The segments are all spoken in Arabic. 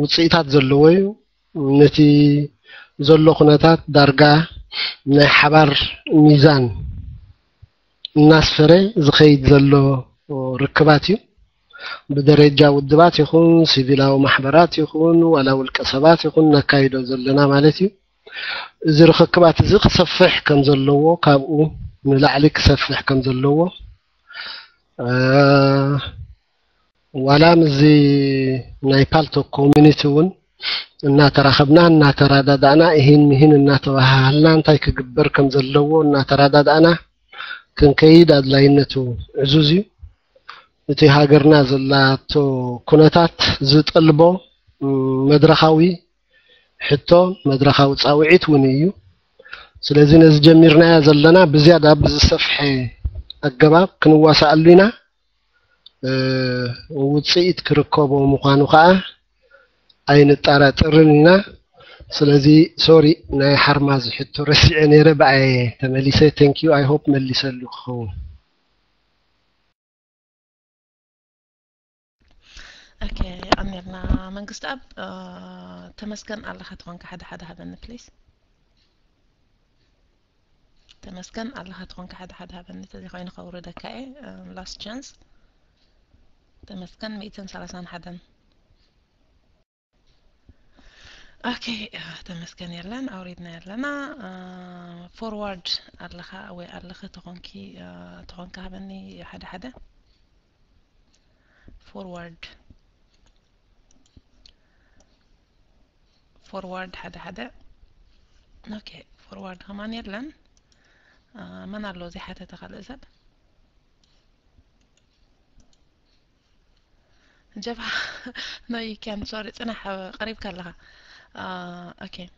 ውፅኢታት ዘለዎ እዩ ነቲ ዘሎ ኩነታት ዳርጋ ናይ ሓባር ሚዛን እናስፈረ ዝኸይድ ዘሎ ርክባት እዩ ብደረጃ ውድባት ይኹን ሲቪላዊ ማሕበራት ይኹን ዋላ ውልቀ ሰባት ይኹን ነካይዶ ዘለና ማለት እዩ እዚ ርክክባት እዚ ክሰፍሕ ከም ዘለዎ ካብኡ ንላዕሊ ክሰፍሕ ከም ዘለዎ ዋላ ምዚ ናይ ፓልቶ ኮሚኒቲ እውን እናተራኸብና እናተረዳዳእና ይህን ይህን እናተባሃልና እንታይ ክግበር ከም ዘለዎ እናተረዳዳእና ክንከይድ ኣድላይነቱ ዕዙዝ እዩ እቲ ሃገርና ዘላቶ ኩነታት ዝጠልቦ መድረኻዊ ሕቶ መድረኻዊ ፃውዒት እውን እዩ ስለዚ ነዚ ጀሚርናያ ዘለና ብዝያዳ ብዝሰፍሐ ኣገባብ ክንዋሳእ ኣሉና ውፅኢት ክርከቦ ምዃኑ ከዓ ኣይንጠራጥርን ስለዚ ሶሪ ናይ ሓርማዝ ሕቶ ረሲዐ ነይረ ብኣየ ተመሊሰ ተንኪዩ ኣይሆፕ መሊሰሉ ክኸውን اوكي اميرنا من قصد تمسكن الله هتغنك حدا حدا هبن بليز تمسكن الله هتغنك حدا حدا هبن تدي غين تمسكن miten ثلاثان حدن اوكي تمسكن يرلن آه، او ريدنا يرلنا فورورد ارلخا او ارلخ تغنكي آه، تغنكا هبني حدا حدا فورورد فورورد حدا حدا اوكي فورورد همان يرلن آه، من ارلوزي حتى تغل ازب جابها نو يو كان سوري انا قريب كان لها آه اوكي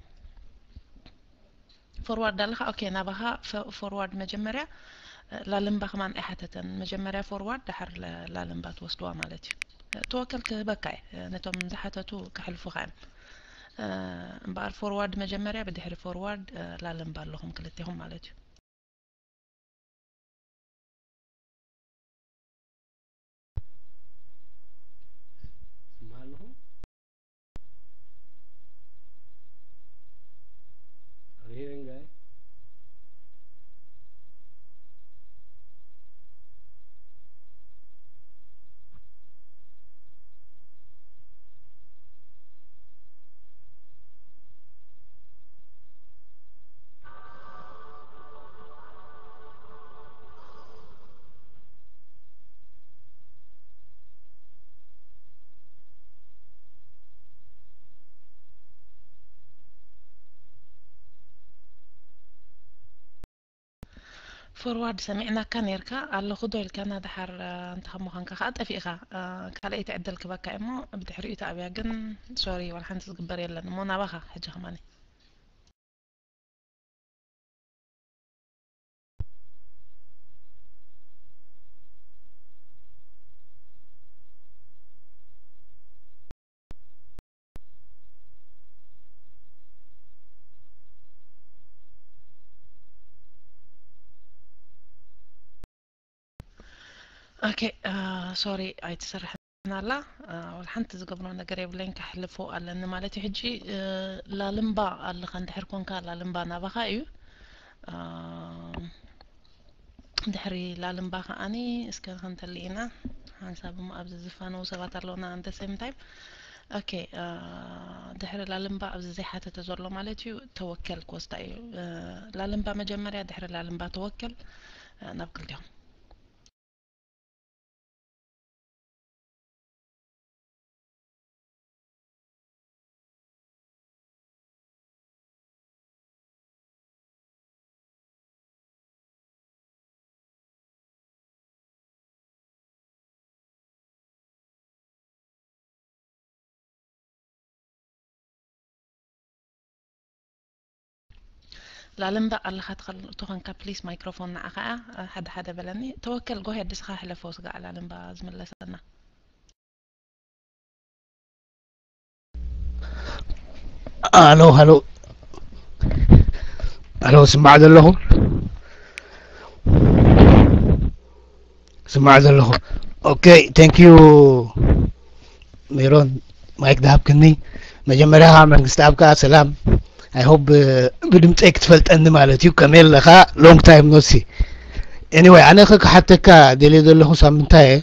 ፎርዋርድ ኣለኻ ኦኬ ናባኻ ፎርዋርድ መጀመርያ ላልምባ ክማን ኢሓተተን መጀመርያ ፎርዋርድ ድሓር ላልምባ ትወስድዋ ማለት እዩ ተወከል ክህበካ እየ ነቶም ዝሓተቱ ክሕልፉካ እዮም እምበኣር ፎርዋርድ መጀመርያ ብድሕሪ ፎርዋርድ ላልምባ ኣለኹም ክልቲኹም ማለት እዩ hearing guy? فروارد سمعنا كان يركا على غدو الكندا حر آه، نتهمو هنكا خاطا فيغا آه، كالي تعدل كباكا امو بتحريو تابيا جن سوري والحنس قبر يلا مو نابخا هجه ماني اوكي آه، سوري اي تسرح انا لا آه، والحنت قبل انا قريب لينك كحل فوق لأن مالتي حجي آه، لا لمبا اللي خند حركون كان لا لمبا نابخايو آه دحري لا لمبا خاني اسكن خنت لينا حساب ما أبز زفانو سبات لونا انت سيم تايم اوكي دحري لا لمبا أبز زي حتى تزرلو مالتي توكل كوستاي لا لمبا مجمريا دحري لا لمبا توكل نبقل ديهم lalenda alla had qal toqan ka please microphone aqa hada hada balani tawakkal go ahead disqa hala fosga lalimba zmillasana الو الو الو سمع له سمع له اوكي ثانك يو ميرون مايك دهب كني مجمرها من استعبك سلام ኣይ ሆፕ ብድምፀይ ክትፈልጠኒ ማለት እዩ ከመይ ኣለኻ ሎንግ ታይም ኖሲ ኤኒወይ ኣነ ኸ ክሓተካ ደልየ ዘለኹ ሳብ ምንታይ እየ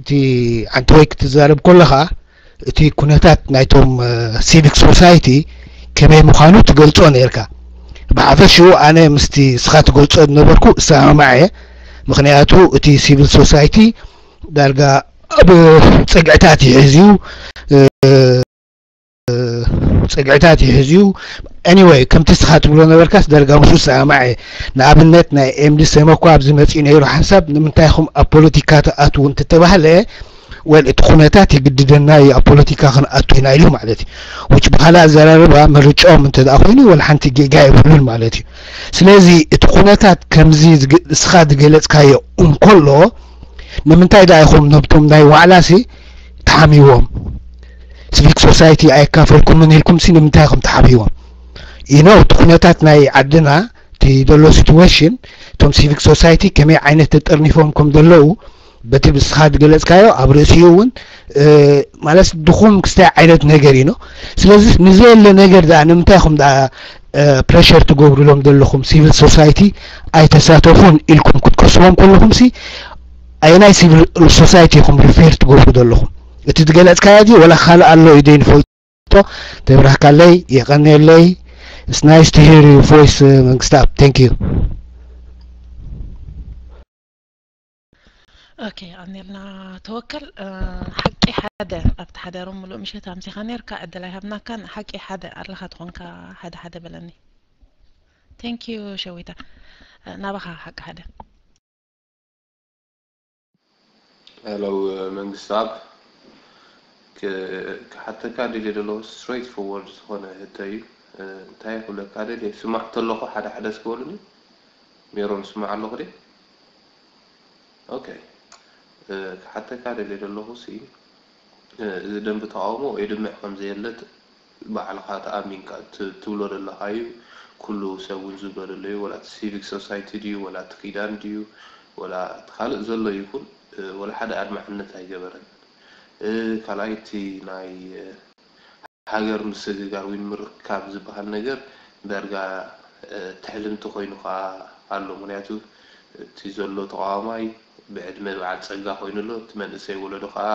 እቲ ዓንቲ ወይ ክትዛረብ ከለኻ እቲ ኩነታት ናይቶም ሲቪክ ሶሳይቲ ከመይ ምዃኑ ትገልፆ ነርካ ብሓፈሽኡ ኣነ ምስቲ ስኻ ትገልፆ ዝነበርኩ ሰማማዕ እየ ምክንያቱ እቲ ሲቪል ሶሳይቲ ዳርጋ ኣብ ፀግዕታት ይሕዝ እዩ ፀግዕታት ይሕዝዩ ኣኒወይ ከምቲ ስኻ ትብሎ ነበርካስ ዳርጋ ምስ ሰማዐ ንኣብነት ናይ ኤምዲሰመ እኳ ኣብዚ መፂኡ ነይሩ ሓሳብ ንምንታይ ኹም ኣብ ፖለቲካ ተኣትዉ እንትተባህለ ወል እቲ ኩነታት ይግድደና እዩ ኣብ ፖለቲካ ክንኣቱ ኢና ኢሉ ማለት እዩ ውጭ ብካልእ ኣዘራርባ መርጮም እንተ ደኣ ኮይኑ ወል ሓንቲ ጌጋ የብሉን ማለት እዩ ስለዚ እቲ ኩነታት ከምዚ እስኻ ዝገለፅካዮ እንከሎ ንምንታይ ደኣ ይኹም ነብቶም ናይ ዋዕላሲ ተሓሚዎም civic society ay ka fal kulmo ne kum sinim ta kum tahabiwa ina u tuqna taat na ay adna ti dollo situation tom civic society kame ayna ta tarni form kum dollo بتي بسخاد قلت كايو ابرسيون ا مالس دخوم كستا عينت نغيري نو سلازي نزي له دا نمتاخم دا بريشر تو غوبر لهم دل لهم سيفل سوسايتي اي تساتفون الكم كنت كلهم سي اي ناي سيفل سوسايتي كوم ريفير تو غوبر دل እቲ ዝገለፅካዮ ድ ወላካልእ ኣሎ እዩ ደይን ፈልቶ ተብራህካለይ የቀኒየለይ it's nice to hear your voice uh, መንግስቲ ኣብ ታንክ ዩ اوكي اني لنا توكل أه حقي حدا ابت حدا روم لو مشيت امسي خنير كعد لا هبنا كان حقي حدا الله خاتخون كا حدا حدا بلني ثانك يو شويتا نابخا حق حدا حتى كان ديلي لو ستريت فورورد هنا هتاي تاي كل كان ديلي سمعت له حدا حدا سكولني ميرون سمع له دي اوكي حتى كان ديلي لو سي اذا دم بتعاومه ايد ما قام زي اللت بعل خات امين كات تولر الله هاي كله سوون زبر لي ولا سيفيك سوسايتي دي ولا تقيدان دي ولا تخلق زلو يكون ولا حدا ادمع النت هاي ካልኣይቲ ናይ ሃገር ምስ ስግጋር ወይ ምርካብ ዝበሃል ነገር ዳርጋ ትሕልምቲ ኮይኑ ከዓ ኣሎ ምክንያቱ እቲ ዘሎ ተቃዋማይ ብዕድመ በዓል ፀጋ ኮይኑ ኣሎ እቲ መንእሰይ ወለዶ ከዓ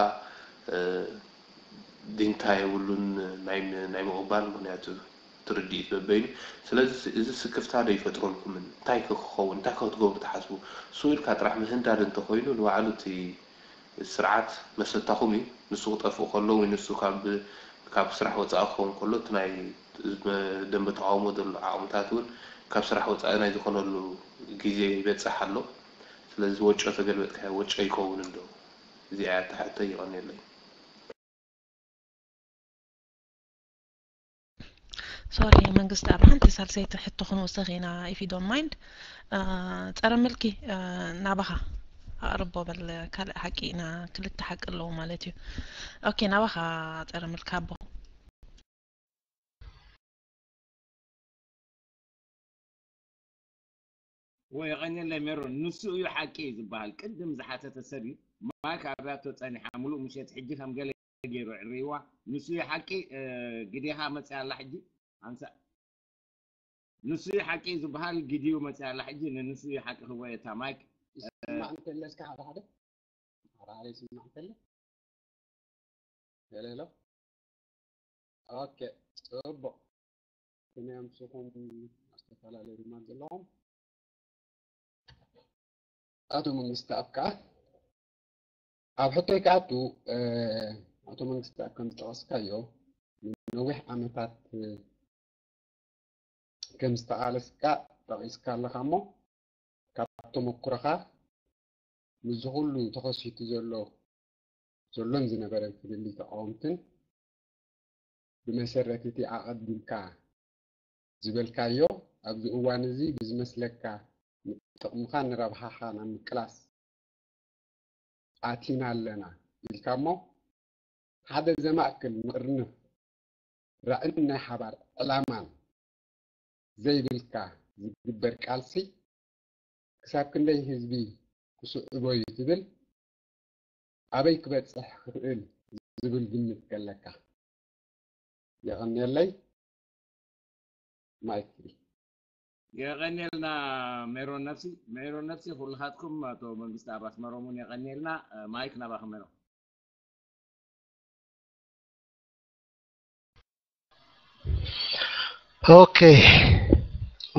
ድንታ የብሉን ናይ ምቕባል ምክንያቱ ትርድኢት በበይኑ ስለዚ እዚ ስክፍታ ዶ ይፈጥረልኩምን እንታይ ክክኸውን እንታይ ከትገብሩ ትሓስቡ እሱ ኢልካ ጥራሕ ምህንዳድ እንተኮይኑ ንባዕሉ እቲ ስርዓት መሰልታኹም እዩ ንሱ ክጠፍኡ ከሎ ወይ ንሱ ካብ ስራሕ ወፃኢ ክኸውን ከሎ እቲ ናይ ደንበ ተቃውሞ ዘሎ ዓቕምታት እውን ካብ ስራሕ ወፃኢ ናይ ዝኾነሉ ግዜ ይበፅሕ ኣሎ ስለዚ ወጮ ተገልበጥካ ወጮ ይከውን ኣሎ እዚኣ ተሓተ ይቐኒ ኣለዩ ሶሪ መንግስቲ ኣብ ሓንቲ ሳልሰይቲ ሕቶ ክንወስኽ ኢና ኢፍ ዩ ዶንት ማይንድ ፀረ ምልኪ ናባኻ هقرب بل كل حقينا كل التحق اللو مالتي اوكي نا بخا ترم الكابو ويغني لمر نسو يو حكي زبال قدم زحاتة تسري ما كاباتو تاني حاملو مشيت حجي هم قال غيرو عريوا نسو يو حكي قديها آه، متسال لحجي انسى نسو يو حكي زبال قديو متسال لحجي نسو يو حكي هو يتاماك ይስማዕ እንተለ እስከ ሓደ ሓደ ሓደ ሓደ ይስማዕ እንተለ ገለ ሎ ኦኬ ፅቡቅ ከመዮም ስኹም ዝተፈላለዩ ድማ ዘለዎም ኣቶ መንግስቲ ኣብ ከዓ ኣብ ሕቶይ ከኣቱ ኣቶ መንግስቲ ኣብ ከም ዝጠቐስካዮ ንነዊሕ ዓመታት ከም ዝተቃለስካ ጠቂስካ ኣለካ እሞ تمكرها مزهول تخصي تزلو زلون زي نبرة في اللي تعامتن بمسرة تي عقد بمكا زبل كايو أبز أوانزي بزمس لكا تقمخان ربحا حانا من كلاس عاتينا لنا الكامو رأينا حبر علامان زي بالكا زي بالكالسي ክሳብ ክንደይ ህዝቢ ክስዕበዩ ትብል ኣበይ ክበፅሕ ክኽእል ዝብል ግምት ከለካ የቐኒየለይ ማይክ የቀኒልና ሜሮን ነፍሲ ሜሮን ነፍሲ ሁልካትኩም አቶ መንግስት አብ አስመሮም እውን የቀኒልና ማይክ ናባኸመ ነው ኦኬ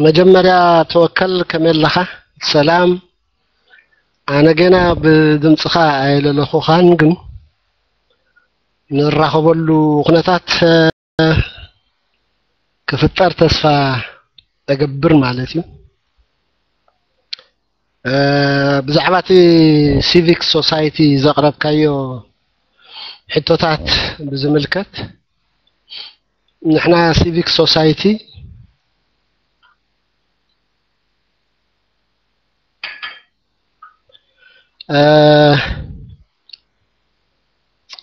መጀመሪያ ተወከል ከመይ ኣለኻ سلام أنا جينا بدمتخا إلى الأخوان جن نرحب له قناتات كفتار تصفى تجبر مالتي بزعباتي سيفيك سوسايتي زغرب كايو حتوتات بزملكت نحنا سيفيك سوسايتي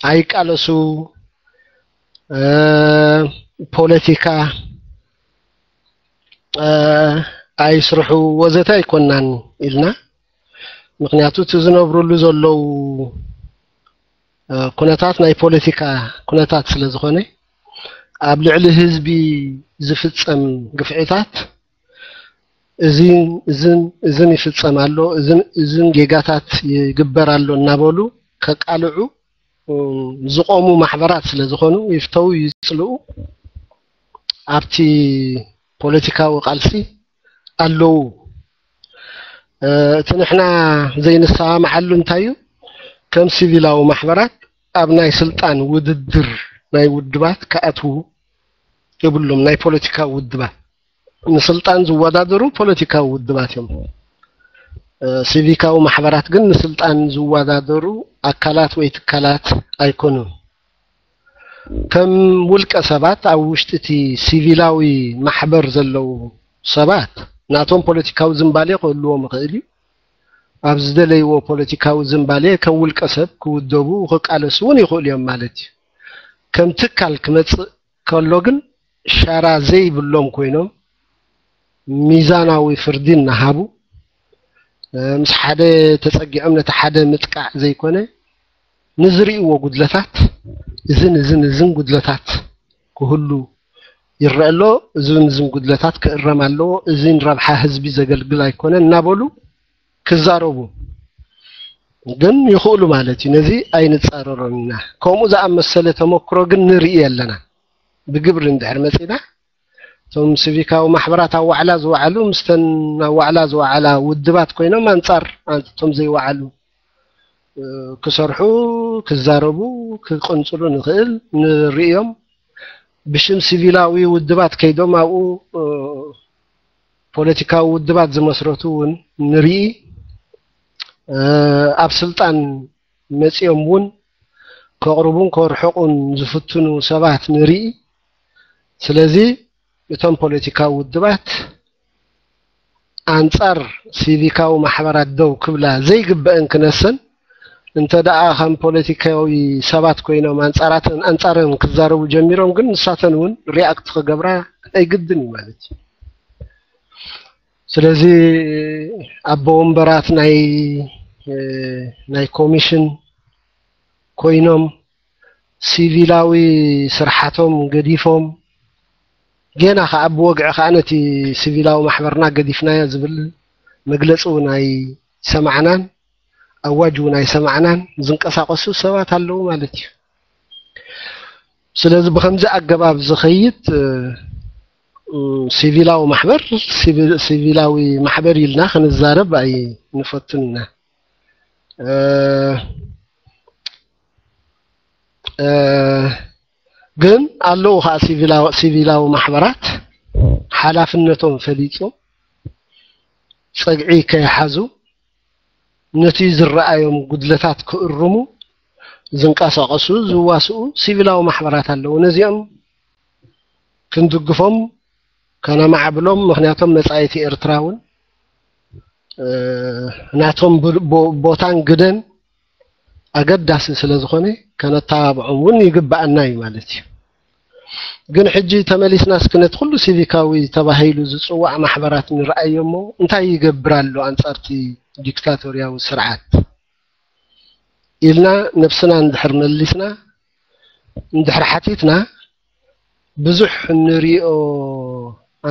ኣይቃለሱ ፖለቲካ ኣይስርሑ ወዘተ ኣይኮናን ኢልና ምክንያቱ እቲ ዝነብሩሉ ዘለው ኩነታት ናይ ፖለቲካ ኩነታት ስለ ዝኾነ ኣብ ልዕሊ ህዝቢ ዝፍፀም ግፍዕታት እዚን እዝን እዝን ይፍፀማሎ እዝን እዝን ጌጋታት ይግበራሎ እናበሉ ከቃልዑ ዝቆሙ ማሕበራት ስለ ዝኾኑ ይፍተው ይፅልኡ ኣብቲ ፖለቲካዊ ቃልሲ ኣለዉ እቲ ንሕና ዘይንሰማዓሉ እንታይ እዩ ከም ሲቪላዊ ማሕበራት ኣብ ናይ ስልጣን ውድድር ናይ ውድባት ከኣትዉ የብሉም ናይ ፖለቲካ ውድባት ንስልጣን ዝወዳደሩ ፖለቲካዊ ውድባት እዮም ሲቪካዊ ማሕበራት ግን ንስልጣን ዝወዳደሩ ኣካላት ወይ ትካላት ኣይኮኑን ከም ውልቀ ሰባት ኣብ ውሽጢ እቲ ሲቪላዊ ማሕበር ዘለው ሰባት ናቶም ፖለቲካዊ ዝምባሌ ክህልዎም ይኽእል እዩ ኣብ ዝደለይዎ ፖለቲካዊ ዝምባሌ ከም ውልቀ ሰብ ክውደቡ ክቃለስ እውን ይኽእሉ እዮም ማለት እዩ ከም ትካል ክመፅእ ከሎ ግን ሻራ ዘይብሎም ኮይኖም ሚዛናዊ ፍርዲ እናሃቡ ምስ ሓደ ተፀጊዖም ነቲ ሓደ ምጥቃዕ ዘይኮነ ንዝርእዎ ጉድለታት እዝን እዝን እዝን ጉድለታት ክህሉ ይረአ ኣሎ እዝን እዝን ጉድለታት ክእረም ኣለዎ እዚ ንረብሓ ህዝቢ ዘገልግል ኣይኮነ እናበሉ ክዛረቡ ግን ይኽእሉ ማለት እዩ ነዚ ኣይንፃረሮም ኢና ከምኡ ዝኣመሰለ ተመክሮ ግን ንርኢ ኣለና ብግብሪ እንድሕር መፂና እቶም ሲቪካዊ ማሕበራት ኣብ ዋዕላ ዝወዓሉ ምስተን ኣብ ዋዕላ ዝወዓላ ውድባት ኮይኖም ኣንፃር እቶም ዘይወዓሉ ክሰርሑ ክዛረቡ ክቅንፅሉ ንኽእል ንሪኦም ብሽም ሲቪላዊ ውድባት ከይዶም ኣብኡ ፖለቲካዊ ውድባት ዝመስረቱ እውን ንርኢ ኣብ ስልጣን መፂኦም እውን ከቕርቡን ከርሕቁን ዝፍትኑ ሰባት ንርኢ ስለዚ እቶም ፖለቲካዊ ውድባት ኣንጻር ሲቪካዊ ማሕበራት ደው ክብላ ዘይግበአን ክነስን እንተ ደኣ ከም ፖለቲካዊ ሰባት ኮይኖም ኣንጻራትን ኣንጻርን ክዛረቡ ጀሚሮም ግን ንሳተን እውን ሪኣክት ክገብራ ኣይግድን እዩ ማለት እዩ ስለዚ ኣቦ ወንበራት ናይ ናይ ኮሚሽን ኮይኖም ሲቪላዊ ስርሓቶም ገዲፎም جينا خاب وقع خانتي سيفيلا ومحبرنا قديفنا يا زبل مجلس وناي سمعنا أواج وناي سمعنا زنك أساقسو سوا تلو مالتي سلاز بخمزة أقباب زخيت سيفيلا ومحبر سيفيلا ومحبر يلنا خنزارب أي نفتنا أه جن الله ها سيفيلاو سيفيلاو محبرات حلف النتون فليتو صقعي كيحزو نتيز الرأي يوم قدلتات كرمو زنك أساقسو زواسو سيفيلاو محبرات الله ونزيم كنت قفهم كان مع بلوم مهنياتهم مسعيتي ارتراون اه ناتهم بوتان قدن بو ኣገዳሲ ስለ ዝኾነ ከነተባብዖ እውን ይግባአና እዩ ማለት እዩ ግን ሕጂ ተመሊስና እስክነት ኩሉ ሲቪካዊ ተባሂሉ ዝፅዋዕ ማሕበራት ንርኣዮ እሞ እንታይ ይገብር ኣሎ ኣንጻርቲ ዲክታቶርያዊ ስርዓት ኢልና ነብስና እንድሕር መሊስና እንድሕር ሓቲትና ብዙሕ ንሪኦ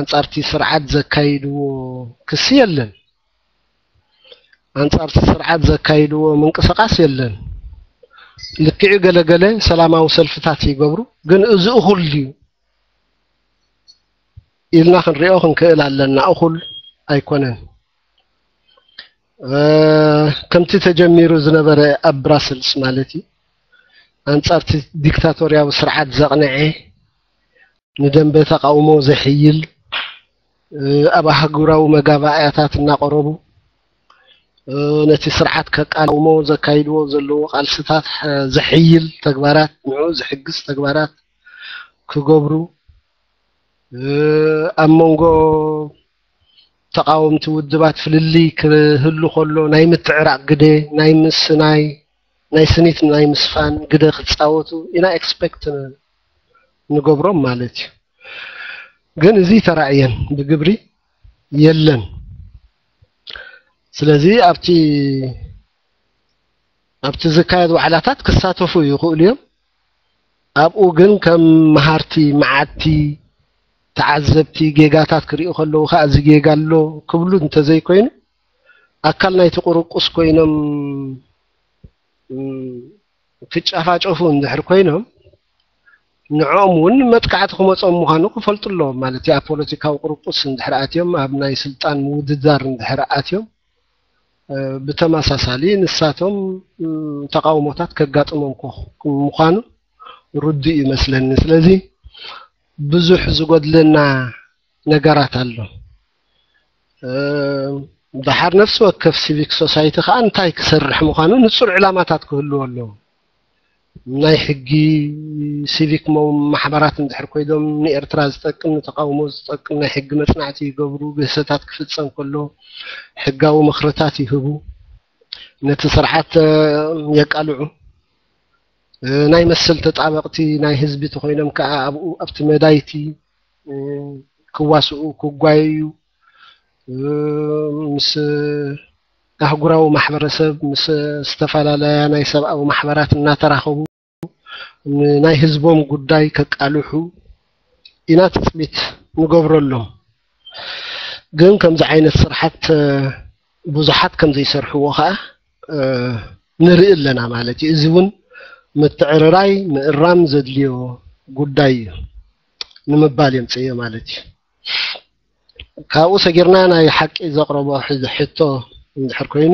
ኣንጻርቲ ስርዓት ዘካይድዎ ክሲ የለን ኣንጻርቲ ስርዓት ዘካይድዎ ምንቅስቃስ የለን ልክዑ ገለገለ ሰላማዊ ሰልፍታት ይገብሩ ግን እዚ እኹል ድዩ ኢልና ክንሪኦ ክንክእል ኣለና እኹል ኣይኮነን ከምቲ ተጀሚሩ ዝነበረ ኣብ ብራስልስ ማለት እዩ ኣንጻርቲ ዲክታቶርያዊ ስርዓት ዘቕንዐ ንደንበ ተቃውሞ ዘሕይል ኣብ ኣህጉራዊ መጋባእያታት እናቀረቡ نتي سرعات كقال مو زكايلو زلو قال ستات زحيل تكبارات نو زحقس تكبارات كغبرو امونغو تقاومت ودبات فللي كهلو خلو نايم تعراق قدي نايم السناي ناي سنيت ناي مسفان قد خصاوتو انا اكسبكت نغبرو مالتي غن زي ترعيا بجبري يلن سلازي أبتي أبتي زكايد وعلاتات كساتو فو يقول يوم أبقو قن كم مهارتي معاتي تعذبتي جيجاتات كريو خلو خازي جيجالو كبلو انت زي كوين أكلنا يتقرو قص كوينم فيتش أفاج أفو اندحر كوينم نعمون متكعت خمس أم مهانو كفلت الله مالتي أبولتي كاو قرو قص اندحر آتيوم أبنا يسلطان مود دار اندحر آتيوم ብተመሳሳሊ ንሳቶም ተቃውሞታት ከጋጥሞም ምኳኑ ርድ ይመስለኒ ስለዚ ብዙሕ ዝጎድለና ነገራት ኣሎ ድሓር ነፍሲ ወከፍ ሲቪክ ሶሳይቲ ከዓ እንታይ ክሰርሕ ምኳኑ ንፁር ዕላማታት ክህልዎ ኣለዎ ናይ ሕጊ ሲቪክ ማሕበራት እንድሕር ኮይዶም ንኤርትራ ዝጠቅም ንተቃውሞ ዝጠቅም ናይ ሕጊ መፅናዕቲ ይገብሩ ብህሰታት ክፍፀም ከሎ ሕጋዊ ምክርታት ይህቡ ነቲ ስርዓት የቃልዑ ናይ መስል ተጣበቕቲ ናይ ህዝቢ ተኮይኖም ከዓ ኣብኡ ኣብቲ መዳይቲ ክዋስኡ ክጓየዩ ምስ ኣህጉራዊ ማሕበረሰብ ምስ ዝተፈላለያ ናይ ሰብኣዊ ማሕበራት እናተራኸቡ ንናይ ህዝቦም ጉዳይ ከቃልሑ ኢና ትፅቢት ንገብረሎም ግን ከምዚ ዓይነት ስራሓት ብዙሓት ከም ዘይሰርሕዎ ከዓ ንርኢ ኣለና ማለት እዩ እዚ እውን ምትዕርራይ ምእራም ዘድልዮ ጉዳይ እዩ ንምባል የምፅዮ ማለት እዩ ካብኡ ሰጊርና ናይ ሓቂ ዘቕረቦ ሕቶ እንድሕር ኮይኑ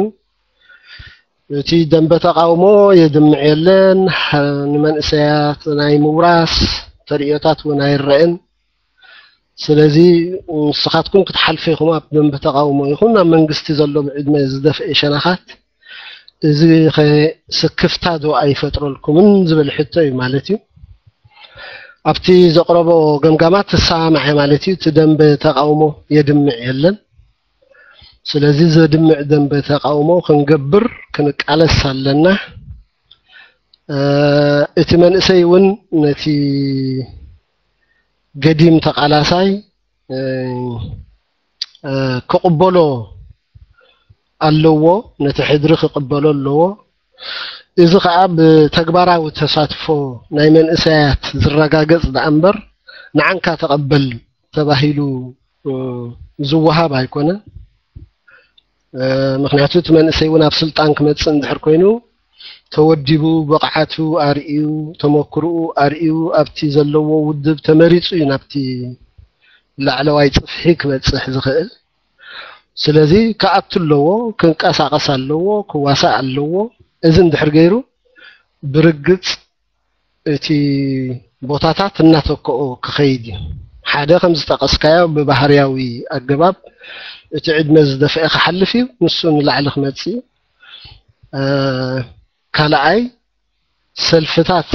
تي دم بتقاومو يدم عيلن نمن اسيات ناي موراس تريوتات وناي الرئن سلازي مسخاتكم كتحلفي خما دم بتقاومو يخونا من قستي زلو بعد ما يزدف ايشانخات زي خي سكفتا دو اي فترو لكمن زبل حتى مالتي ابتي زقربو غمغامات سامع مالتي تدم بتقاومو يدم عيلن سلازي زادم معدن بيتقاومو كنقبر كنقال سالنا اه اتمن اسيون نتي قديم تقالا ساي اه اه كقبلو اللو نتي حدر كقبلو اللو إذا خاب تكبر أو تصادفوا نايم إسات زرقة جزء الأمبر نعنك تقبل تباهلو زوها بايكونه ምክንያቱ እቲ መንእሰይ እውን ኣብ ስልጣን ክመፅእ እንድሕር ኮይኑ ተወዲቡ ብቕዓቱ ኣርእዩ ተመክርኡ ኣርእዩ ኣብቲ ዘለዎ ውድብ ተመሪፁ እዩ ናብቲ ላዕለዋይ ፅፍሒ ክበፅሕ ዝኽእል ስለዚ ከኣቱ ኣለዎ ክንቀሳቀስ ኣለዎ ክዋሳእ ኣለዎ እዚ እንድሕር ገይሩ ብርግፅ እቲ ቦታታት እናተክኦ ክኸይድ እዩ ሓደ ከም ዝጠቐስካዮ ብባህርያዊ ኣገባብ እቲ ዕድመ ዝደፍአ ክሓልፍ እዩ ንሱ ንላዕሊ ክመፅእ እዩ ካልኣይ ሰልፍታት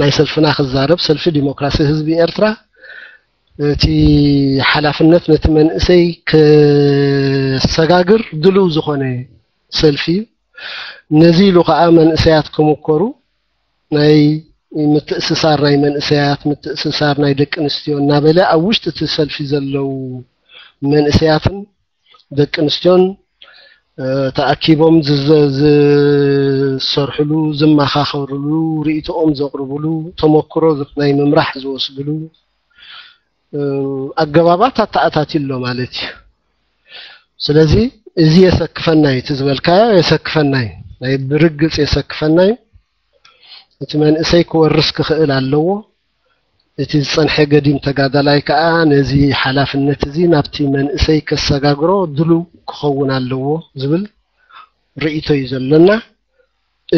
ናይ ሰልፍና ክዛረብ ሰልፊ ዲሞክራሲ ህዝቢ ኤርትራ እቲ ሓላፍነት ነቲ መንእሰይ ክሰጋግር ድልው ዝኾነ ሰልፊ እዩ ነዚ ኢሉ ከዓ መንእሰያት ክምከሩ ናይ ምትእስሳር ናይ መንእሰያት ምትእስሳር ናይ ደቂ ኣንስትዮ እናበለ ኣብ ውሽጢ እቲ ሰልፊ ዘለው من اسياتن دك انستيون تاكيبوم ز ز سرحلو زما خاخرلو ريتو ام زقربلو تمكرو زفناي ممرح زوسبلو اغبابات تاتاتي لو مالتي سلازي ازي يسكفناي تزبلكا يسكفناي اي برغص يسكفناي انت من اسيك ورسك خيل علوه እቲ ዝፀንሐ ገዲም ተጋዳላይ ከዓ ነዚ ሓላፍነት እዚ ናብቲ መንእሰይ ከሰጋግሮ ድሉው ክኸውን ኣለዎ ዝብል ርእቶ እዩ ዘሎና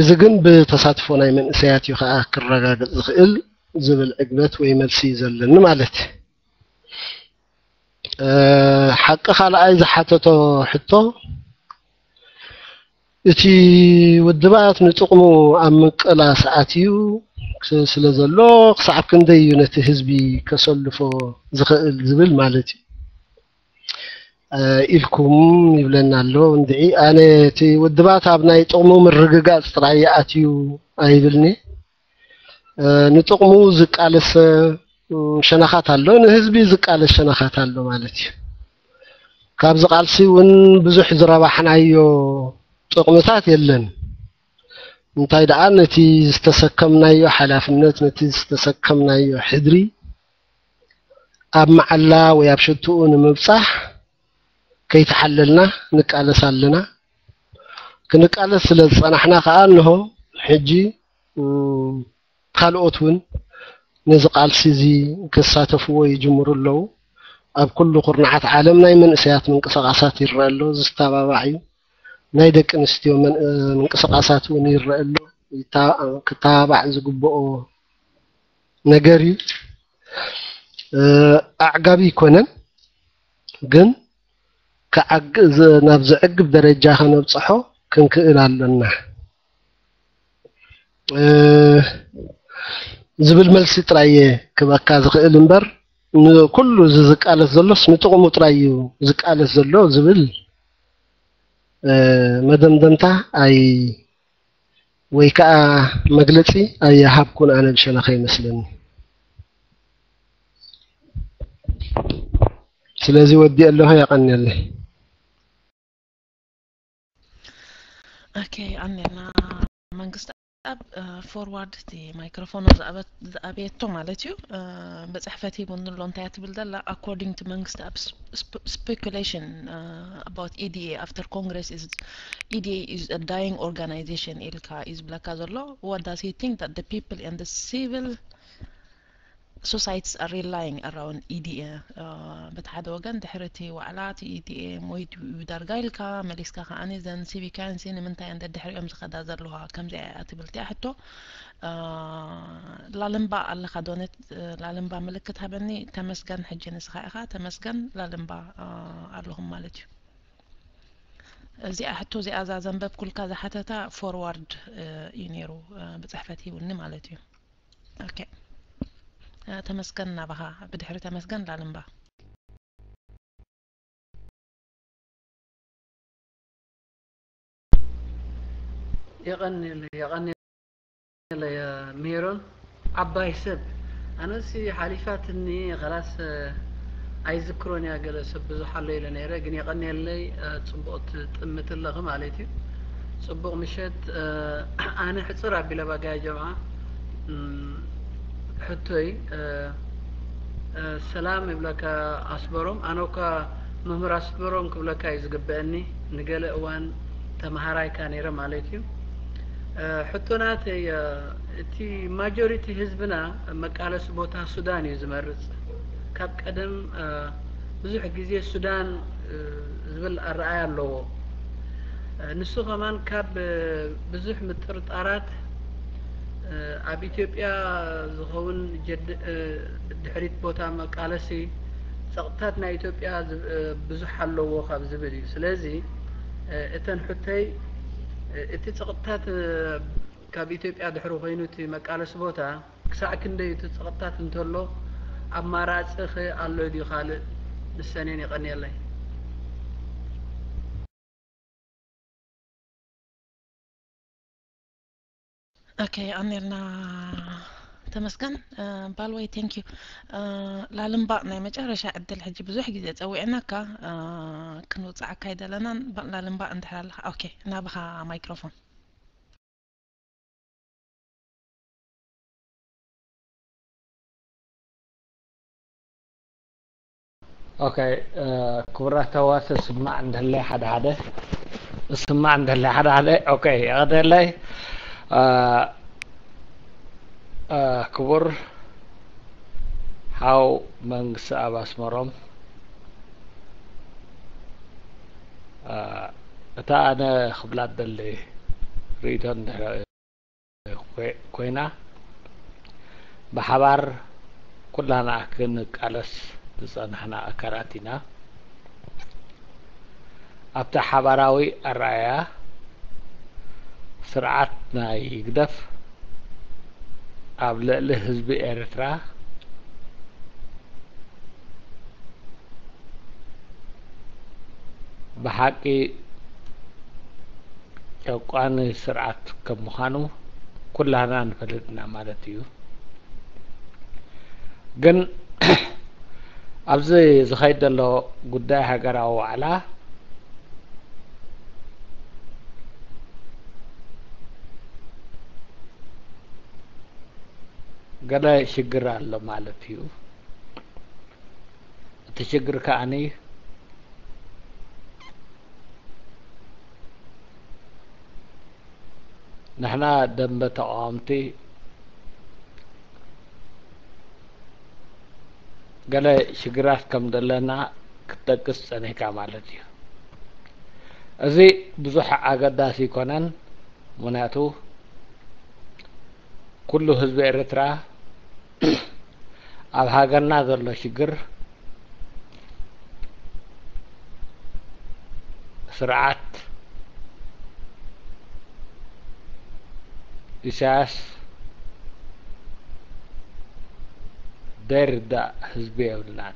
እዚ ግን ብተሳትፎ ናይ መንእሰያት እዩ ከዓ ክረጋግፅ ዝኽእል ዝብል ዕግበት ወይ መልሲ እዩ ዘለኒ ማለት ሓቂ ካልኣይ ዝሓተቶ ሕቶ እቲ ውድባት ንጥቕሙ ኣብ ምቅላ ሰዓት እዩ ስለ ዘሎ ክሳዕ ክንደይ እዩ ነቲ ህዝቢ ከሰልፎ ዝኽእል ዝብል ማለት እዩ ኢልኩም ይብለና ኣሎ እንድዒ ኣነ እቲ ውድባት ኣብ ናይ ጥቕሙ ምርግጋፅ ጥራይ ኣትዩ ኣይብልኒ ንጥቕሙ ዝቃለሰ ሸነኻት ኣሎ ንህዝቢ ዝቃለስ ሸነኻት ኣሎ ማለት እዩ ካብዚ ቃልሲ እውን ብዙሕ ዝረባሕናዮ ጥቕምታት የለን انتي دعان نتي استسكمنا ايو حلافنات نتي استسكمنا ايو حدري اب مع الله وياب شتوون مبصح كي تحللنا نكالس لنا كنكالس لنا احنا خالنهو حجي وخالقوتون نزقال سيزي كساتفو يجمر اللو اب كل قرنعات عالمنا من اسيات من قصاصات الرالو زستابا بعيو ናይ ደቂ ኣንስትዮ ምንቅስቃሳት እውን ይረአ ኣሎ ክተባባዕ ዝግብኦ ነገር እዩ ኣዕጋቢ ይኮነን ግን ናብ ዘዕግብ ደረጃ ክነብፅሖ ክንክእል ኣለና ዝብል መልሲ ጥራይ እየ ክበካ ዝኽእል እምበር ንኩሉ ዝቃለስ ዘሎስ ንጥቕሙ ጥራይ እዩ ዝቃለስ ዘሎ ዝብል مدمدمتا اي ويكا مجلسي اي حبكون انا بشلخي مسلم سلازي ودي الله يا قني الله اوكي عندنا منقصت Uh, forward the microphone ابيتو مالتي بس احفتي بون لون تاعت بلدا لا اكوردينغ تو مانكس تابس speculation uh, about EDA after Congress is EDA is a dying organization ilka is black as a law what does he think that the people and the civil societies are relying around EDA آه، بتعادوغن دحرتي وعلاتي EDA مويد يدرغايلكا مليسكا خانيزن سيبي كان سيني منتا عند الدحر امس خدا زرلوها كم زي اتبلتي حتو آه، لالمبا اللي خدونت آه، لالمبا ملكتها بني تمسكن حجي نسخة اخا تمسكن لالمبا اللهم مالتي እዚኣ ሕቶ እዚኣ እዛ ዘንበብ ኩልካ ዝሓተታ ፎርዋርድ እዩ ነይሩ ብፅሕፈት ሂቡኒ ማለት እዩ ኦኬ تمسكن بها بدحر تمسكن لعلم بها يغني لي يغني لي يا ميرون عباي سب انا سي حليفات اني خلاص اي ذكروني يا قال سب زح لي لنيرا غني يغني لي صبوت طمت الله مالتي صبوق مشيت انا حصر ابي لبا جاي جماعه ሕቶይ ሰላም ይብለካ ኣስበሮም ኣነኳ መምህር ኣስበሮም ክብለካ እዩ ዝግብአኒ ንገለ እዋን ተምሃራይካ ነይረ ማለት እዩ ሕቶ ናተይ እቲ ማጆሪቲ ህዝብና መቃለሲ ቦታ ሱዳን እዩ ዝመርፅ ካብ ቀደም ብዙሕ ግዜ ሱዳን ዝብል ኣረኣያ ኣለዎ ንሱ ኸማን ካብ ብዙሕ ምጥርጣራት ኣብ ኢትዮጵያ ዝኸውን ድሕሪት ቦታ መቃለሲ ፀቕጥታት ናይ ኢትዮጵያ ብዙሕ ኣለዎ ካብ ዝብል እዩ ስለዚ እተን ሕተይ እቲ ፀቕጥታት ካብ ኢትዮጵያ ድሕሪ ኮይኑ እቲ መቃለሲ ቦታ ክሳዕ ክንደይ እቲ ፀቕጥታት እንተሎ ኣብ ማራፅኺ ኣሎ ድዩ ካልእ ንሰነን ይቐኒየለይ Okay, anirna ተመስገን ባልወይ ቴንኪዩ ላልምባቕ ናይ መጨረሻ ዕድል ሕጂ ብዙሕ ግዜ ፀዊዕናካ ክንውፅዓካ ይደለናን ላልምባቕ እንድሕር ኣለካ ኦኬ ናብኻ ማይክሮፎን ኦኬይ ክቡራት ተዋስ ስማዕ እንድህለይ ሓደ ሓደ ስማዕ እንድህለይ ሓደ ሓደ ኦኬ ቀደለይ uh, uh, ክቡር ሓው መንግስቲ ኣብ ኣስመሮም እታ ኣነ ክብላ ደሊ ርእቶን ኮይና ብሓባር ኩላና ክንቃለስ ዝፀናሕና ኣካላት ኢና ኣብቲ ሓባራዊ ኣረኣያ ስርዓት ናይ ግደፍ ኣብ ልዕሊ ህዝቢ ኤርትራ ብሓቂ ጨቋኒ ስርዓት ከም ምዃኑ ኩላና ንፈልጥና ማለት እዩ ግን ኣብዚ ዝኸይድ ዘሎ ጉዳይ ሃገራዊ ዋዕላ ገለ ሽግር ኣሎ ማለት እዩ እቲ ሽግር ከዓኒ ንሕና ደንበ ተቃወምቲ ገለ ሽግራት ከም ዘለና ክትጠቅስ ፀኒሕካ ማለት እዩ እዚ ብዙሕ ኣገዳሲ ይኮነን ምክንያቱ ኩሉ ህዝቢ ኤርትራ أب هاگرنا ذلو شگر سرعات إساس درد حزبي أولنان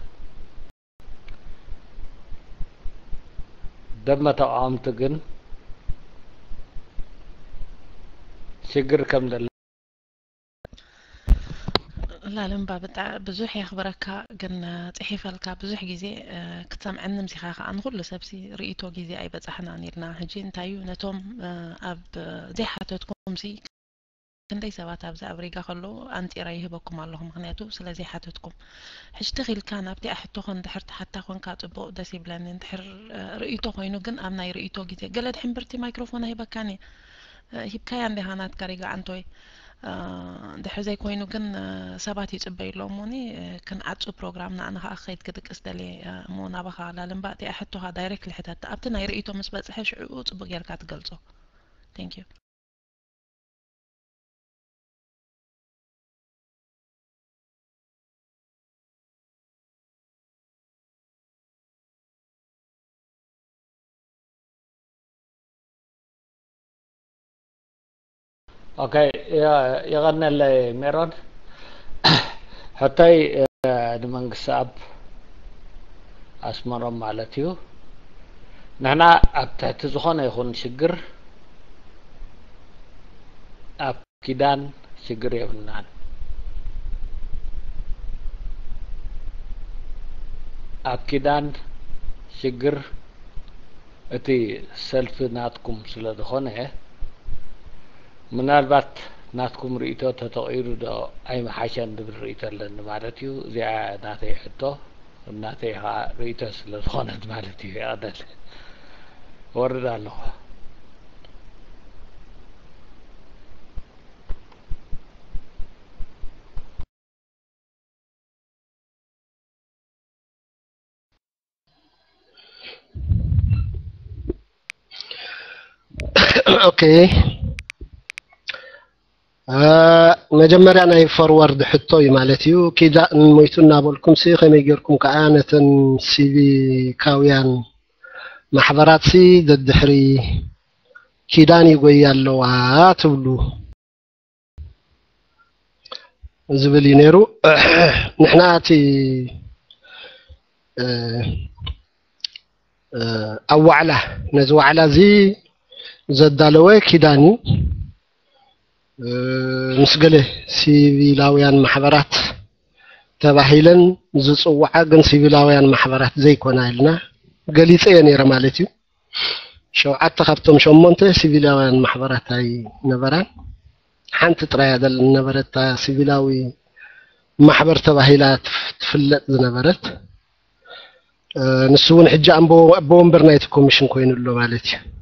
دمتا عامتقن شگر كم دلنان ላልምባ ብጣዕ ብዙሕ እየ ክብረካ ግን ፅሒፈልካ ብዙሕ ግዜ ክተም ዕንም ሲኻ ከዓ ንኩሉ ሰብሲ ርእቶ ግዜ ኣይበፃሕና ነርና ሕጂ እንታይ እዩ ነቶም ኣብ ዘይሓተትኩምሲ ክንደይ ሰባት ኣብዚ ኣብ ሪጋ ከለዉ ኣንፂራ ይህበኩም ኣለኹ ምክንያቱ ስለዘይሓተትኩም ሕጂ ተኺልካ ናብቲ ኣሕቶ ኮን ድሕር ተሓታ ኮንካ ፅቡቅ ደስ ይብለኒ ድሕር ርእቶ ኮይኑ ግን ኣብ ናይ ርእቶ ግዜ ገለ ድሕምብርቲ ማይክሮፎን ኣይበካን እየ ሂብካያ እንዲሃናትካ ሪጋ ዓንተወይ ድሕር ዘይኮይኑ ግን ሰባት ይፅበይ ኣሎም ሞኒ ክንዓፁ ፕሮግራምና ኣነ ከዓ ከይድ ክድቅስ ደልየ እሞ ናባኻ ላልምባእ እቲኣ ሕቶኻ ዳይሬክት ልሕተታ ኣብቲ ናይ ርእቶ ምስ በፅሐ ሽዑኡ ፅቡቅ ጌርካ ትገልፆ ቴንክ ዩ okei ja jagan jälle Meron ሕታይ ንመንግስቲ ኣብ ኣስመሮም ማለት እዩ ንሕና ኣብ ትሕቲ ዝኾነ ይኹን ሽግር ኣብ ኪዳን ሽግር የብልናን ኣብ ኪዳን ሽግር እቲ ሰልፊ ናትኩም ስለ ዝኾነ እየ ምናልባት ናትኩም ርእቶ ተተቒሩ ዶ ኣይመሓሸ ንብል ርእቶ ኣለኒ ማለት እዩ እዚኣ ናተይ ሕቶ እናተይ ከዓ ርእቶ ስለ ዝኾነት ማለት እዩ ይቕደል ወርድ ኣለኹ okay መጀመርያ ናይ ፎርዋርድ ሕቶ እዩ ማለት እዩ ኪዳእ ንሞይቱ እናበልኩም ሲ ከመይ ጌርኩም ከዓ ነተን ሲቪካውያን ማሕበራት ሲ ደድሕሪ ኪዳን ይጎይ ኣለዋ ትብሉ ዝብል እዩ ነይሩ ንሕና እቲ ኣብ ዋዕላ ነዚ ዋዕላ እዚ ዘዳለወ ኪዳን እዩ أه، مسجله سيفيلاويان محبرات تباهيلا زوز وعاقن سيفيلاويان محبرات زيكونا إلنا قليل سياني رمالتي شو عطا خبتم شو مونته سيفيلاويان محبرات هاي نبران حانت ترايا دل نبرت سيفيلاوي محبر تباهيلا تفلت نبرت نسون حجة أبو أبو مبرنايت كوميشن كوين اللو مالتي